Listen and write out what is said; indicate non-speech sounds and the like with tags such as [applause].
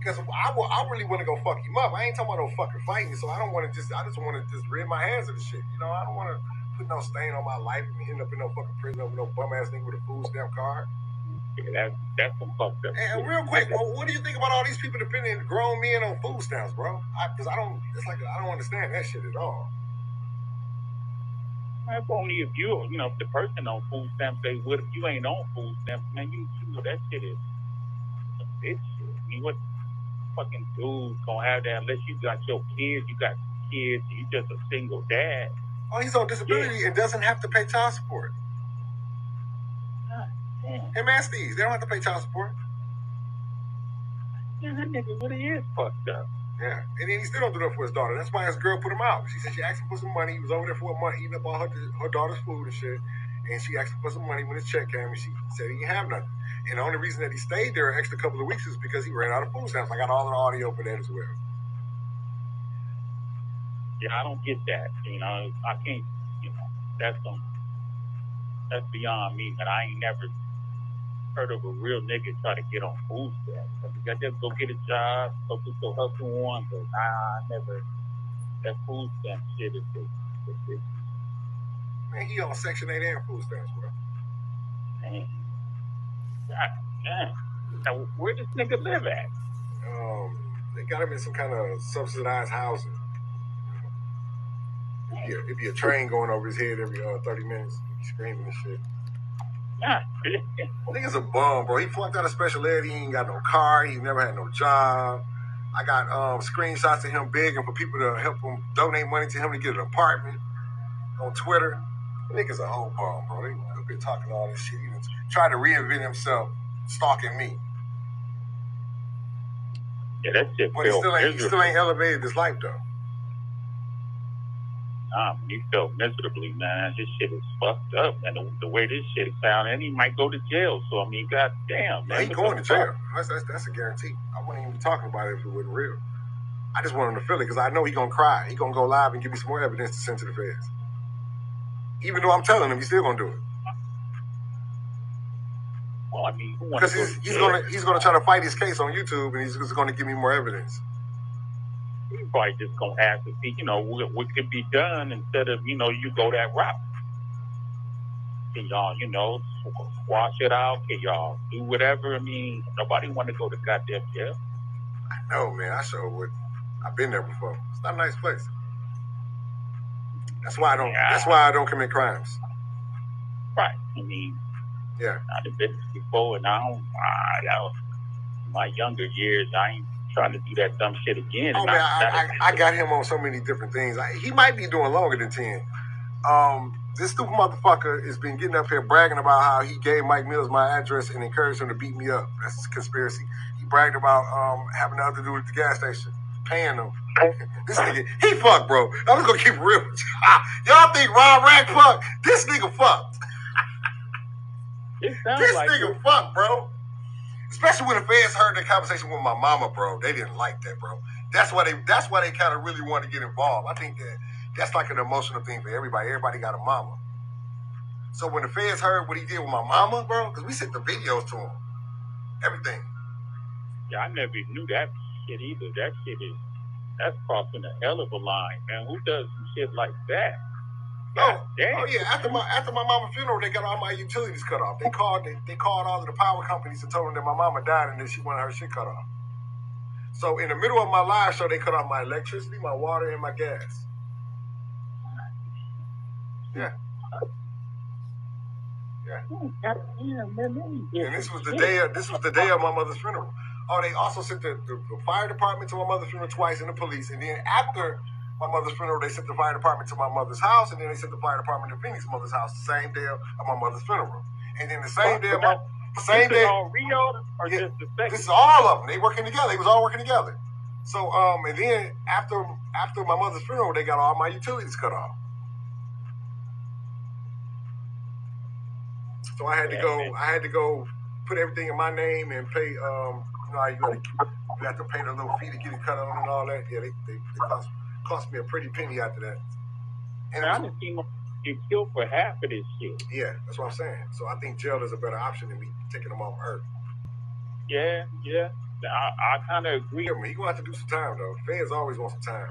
Because I, will, I really want to go fuck him up. I ain't talking about no fucking fighting, so I don't want to just. I just want to just rid my hands of the shit. You know, I don't want to put no stain on my life and end up in no fucking prison over no bum ass nigga with a food stamp card. Yeah, that, that's some fucked up. And real quick, well, what do you think about all these people depending on grown men on food stamps, bro? Because I, don't. It's like I don't understand that shit at all. If only if you, you know, if the person on food stamps, they would. If you ain't on food stamps, man, you, you know that shit is a bitch shit. I mean, what fucking dude gonna have that unless you got your kids, you got kids, you just a single dad. Oh, he's on disability and doesn't have to pay child support. Damn. Hey, man, Steve, they don't have to pay child support. Yeah, that nigga really is fucked up. Yeah, and then he still don't do that for his daughter. That's why his girl put him out. She said she asked him for some money. He was over there for a month eating up all her, her daughter's food and shit. And she asked him for some money when his check came, and she said he didn't have nothing. And the only reason that he stayed there an extra couple of weeks is because he ran out of food stamps. I got all the audio for that as well. Yeah, I don't get that. You know, I can't. You know, that's some. That's beyond me. But I ain't never heard of a real nigga try to get on food stamps. I mean, I just go get a job, go get your hustle on. But nah, I never. That food stamp shit is Man, he on Section 8 and food stamps, bro. man. God. Now, where does nigga live at? Um, they got him in some kind of subsidized housing. It'd be a, it'd be a train going over his head every uh, 30 minutes. He's screaming and shit. God, Nigga's a bum, bro. He flunked out of special ed. He ain't got no car. He never had no job. I got um, screenshots of him begging for people to help him donate money to him to get an apartment on Twitter. Nigga's a whole bum, bro. He been talking all this shit. He trying to reinvent himself, stalking me. yeah, that shit But he still ain't he still ain't elevated his life though. Nah, he felt miserably, man. His shit is fucked up, and the, the way this shit sound, and he might go to jail. So I mean, goddamn, man. he going to jail. That's, that's that's a guarantee. I wouldn't even be talking about it if it wasn't real. I just want him to feel it because I know he gonna cry. He gonna go live and give me some more evidence to send to the feds. Even though I'm telling him, he's still gonna do it Well, I mean, because go he's, to he's gonna he's gonna try to fight his case on YouTube and he's just gonna give me more evidence. He's probably just gonna ask to see, you know, what, what could be done instead of, you know, you go that route. Can y'all, you know, squash it out? Can y'all do whatever? I mean, nobody want to go to goddamn jail. I know, man. I sure would. I've been there before. It's not a nice place. That's why I don't. Yeah. That's why I don't commit crimes. Right. I mean, Yeah. I've been before, and I don't. I, I, my younger years, I ain't trying to do that dumb shit again. Oh man, I, I, I, got him on so many different things. I, he might be doing longer than ten. Um, this stupid motherfucker has been getting up here bragging about how he gave Mike Mills my address and encouraged him to beat me up. That's a conspiracy. He bragged about um, having nothing to do with the gas station, paying them. [laughs] This nigga, he fucked, bro. I'm just gonna keep it real. with you. [laughs] Y'all think Ron Rack fucked? This nigga fucked. It sounds This like nigga fucked, bro. Especially when the feds heard the conversation with my mama, bro. They didn't like that, bro. That's why they. That's why they kind of really want to get involved. I think that that's like an emotional thing for everybody. Everybody got a mama. So when the feds heard what he did with my mama, bro, because we sent the videos to him, everything. Yeah, I never even knew that shit either. That shit is that's crossing a hell of a line, man. Who does some shit like that? Oh, God Oh, damn. oh yeah. After my after my mama's funeral, they got all my utilities cut off. They called they, they called all of the power companies and told them that my mama died and that she wanted her shit cut off. So in the middle of my live show, they cut off my electricity, my water, and my gas. Yeah. Yeah. God damn, man. And this was the day of this was the day of my mother's funeral. Oh, they also sent the, the, the fire department to my mother's funeral twice and the police. And then after my mother's funeral, they sent the fire department to my mother's house, and then they sent the fire department to Phoenix mother's house the same day of my mother's funeral. And then the same day of my the same This is day all Reo or Yeah. just the second? this is all of them. They working together. They was all working together. So um and then after after my mother's funeral, they got all my utilities cut off. So I had to go. I had to go put everything in my name and pay. Um, you know, you got to you have to pay the little fee to get it cut on and all that. Yeah, they they, they cost cost me a pretty penny after that. And I done seen them get killed for half of this shit. yeah, that's what I'm saying. So I think jail is a better option than me taking them off earth. Yeah, yeah. I, I kind of agree. He gonna have to do some time though. Fans always want some time.